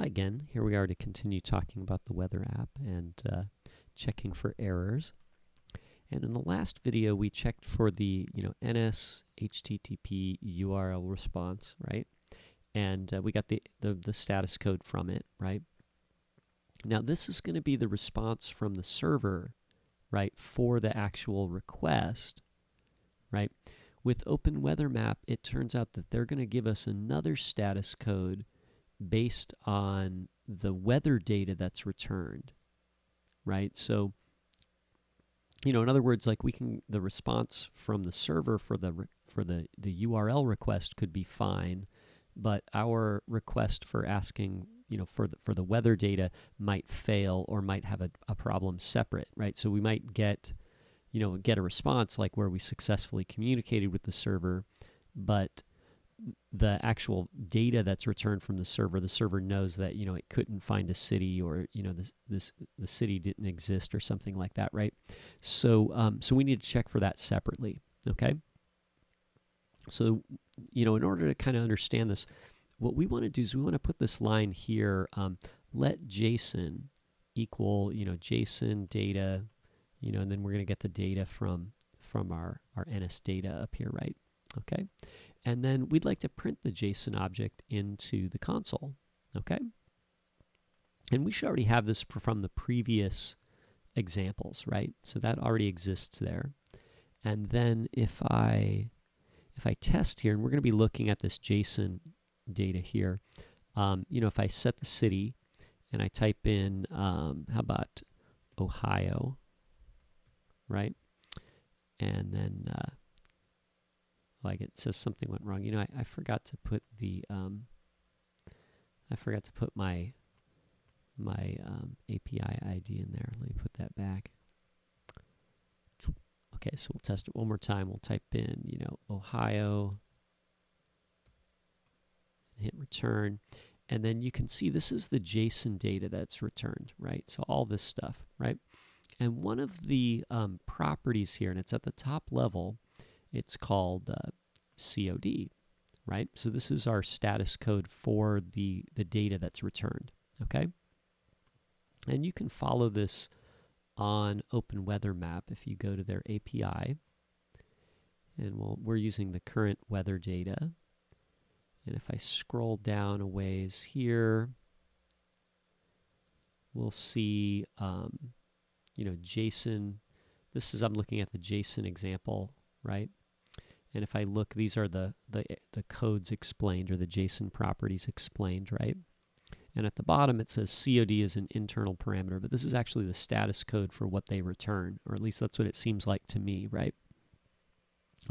Hi again. Here we are to continue talking about the weather app and uh, checking for errors. And in the last video, we checked for the you know NS HTTP URL response, right? And uh, we got the, the the status code from it, right? Now this is going to be the response from the server, right, for the actual request, right? With Open Weather Map, it turns out that they're going to give us another status code based on the weather data that's returned, right? So, you know, in other words, like we can the response from the server for the for the the URL request could be fine, but our request for asking, you know, for the for the weather data might fail or might have a, a problem separate, right? So we might get, you know, get a response like where we successfully communicated with the server, but the actual data that's returned from the server, the server knows that you know it couldn't find a city or you know this this the city didn't exist or something like that, right? So um, so we need to check for that separately. Okay. So you know in order to kind of understand this, what we want to do is we want to put this line here. Um, let JSON equal you know JSON data, you know, and then we're going to get the data from from our our NS data up here, right? Okay. And then we'd like to print the JSON object into the console, okay? And we should already have this from the previous examples, right? So that already exists there. And then if I if I test here, and we're going to be looking at this JSON data here, um, you know, if I set the city and I type in, um, how about Ohio, right? And then uh, it says something went wrong. You know, I, I forgot to put the um, I forgot to put my my um, API ID in there. Let me put that back. Okay, so we'll test it one more time. We'll type in, you know, Ohio, hit return, and then you can see this is the JSON data that's returned, right? So all this stuff, right? And one of the um, properties here, and it's at the top level, it's called uh, COD, right? So this is our status code for the, the data that's returned, okay? And you can follow this on Open Weather Map if you go to their API. And we'll, we're using the current weather data. And if I scroll down a ways here, we'll see, um, you know, JSON. This is, I'm looking at the JSON example right? And if I look, these are the, the, the codes explained or the JSON properties explained, right? And at the bottom it says COD is an internal parameter, but this is actually the status code for what they return, or at least that's what it seems like to me, right?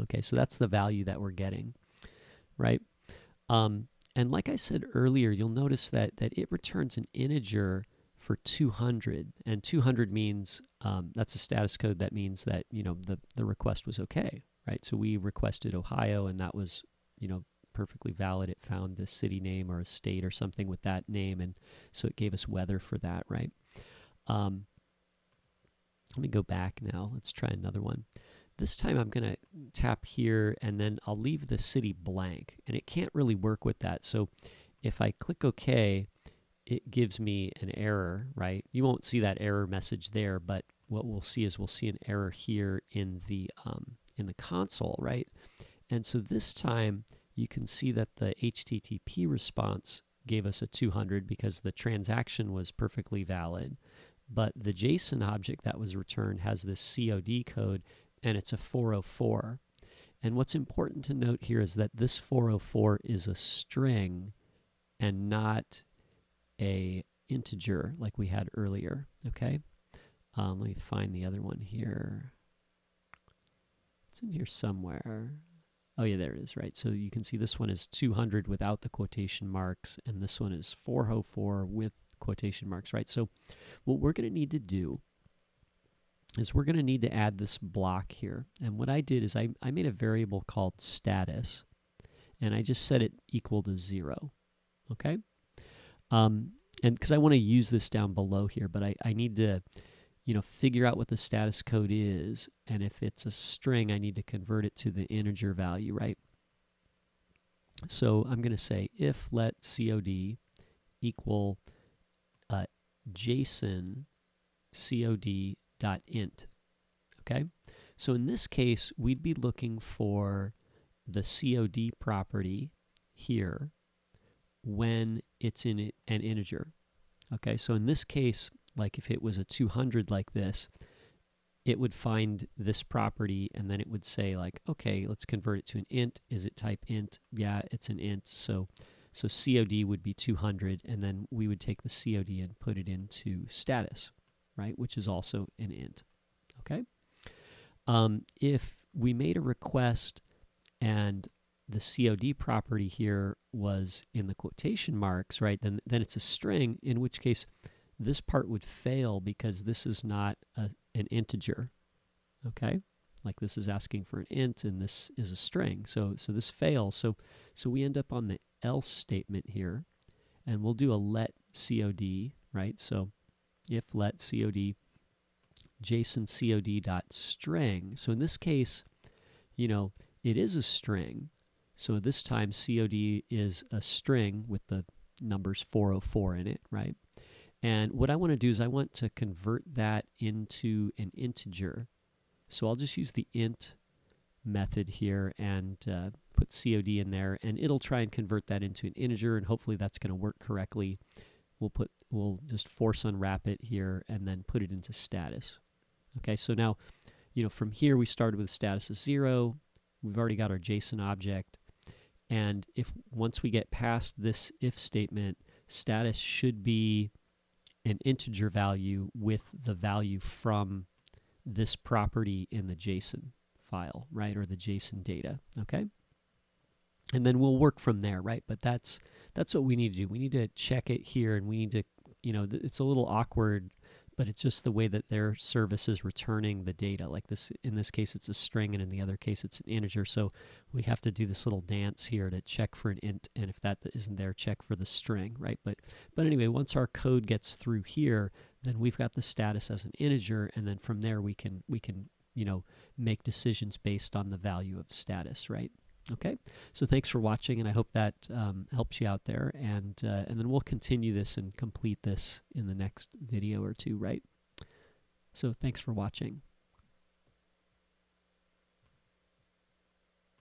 Okay, so that's the value that we're getting, right? Um, and like I said earlier, you'll notice that, that it returns an integer for 200 and 200 means um, that's a status code that means that you know the, the request was okay right? So we requested ohio and that was you know perfectly valid. It found the city name or a state or something with that name and so it gave us weather for that right? Um, let me go back now. Let's try another one. This time I'm going to tap here and then I'll leave the city blank and it can't really work with that. So if I click OK it gives me an error, right? You won't see that error message there, but what we'll see is we'll see an error here in the um, in the console, right? And so this time you can see that the HTTP response gave us a 200 because the transaction was perfectly valid, but the JSON object that was returned has this COD code and it's a 404. And what's important to note here is that this 404 is a string and not a integer like we had earlier, okay? Um, let me find the other one here. It's in here somewhere. Oh yeah, there it is, right? So you can see this one is 200 without the quotation marks, and this one is 404 with quotation marks, right? So what we're going to need to do is we're going to need to add this block here. And what I did is I, I made a variable called status, and I just set it equal to 0, okay? Um, and because I want to use this down below here, but I, I need to, you know, figure out what the status code is. And if it's a string, I need to convert it to the integer value, right? So I'm going to say if let COD equal uh, JSON COD dot int. Okay, so in this case, we'd be looking for the COD property here when it's in an integer. Okay, so in this case, like if it was a 200 like this, it would find this property and then it would say like, okay, let's convert it to an int. Is it type int? Yeah, it's an int. So, so COD would be 200 and then we would take the COD and put it into status, right? Which is also an int, okay? Um, if we made a request and the COD property here was in the quotation marks, right, then, then it's a string, in which case this part would fail because this is not a, an integer, okay? Like this is asking for an int and this is a string. So, so this fails. So, so we end up on the else statement here and we'll do a let COD, right? So if let COD JSON COD dot string. So in this case, you know, it is a string. So this time COD is a string with the numbers 404 in it, right? And what I want to do is I want to convert that into an integer. So I'll just use the int method here and uh, put COD in there and it'll try and convert that into an integer and hopefully that's going to work correctly. We'll put we'll just force unwrap it here and then put it into status. Okay, so now, you know, from here we started with status of zero. We've already got our JSON object. And if once we get past this if statement, status should be an integer value with the value from this property in the JSON file, right, or the JSON data, okay? And then we'll work from there, right? But that's that's what we need to do. We need to check it here, and we need to, you know, it's a little awkward but it's just the way that their service is returning the data. Like this, in this case, it's a string, and in the other case, it's an integer. So we have to do this little dance here to check for an int, and if that isn't there, check for the string, right? But but anyway, once our code gets through here, then we've got the status as an integer, and then from there we can we can you know make decisions based on the value of status, right? Okay, so thanks for watching, and I hope that um, helps you out there. And uh, and then we'll continue this and complete this in the next video or two, right? So thanks for watching.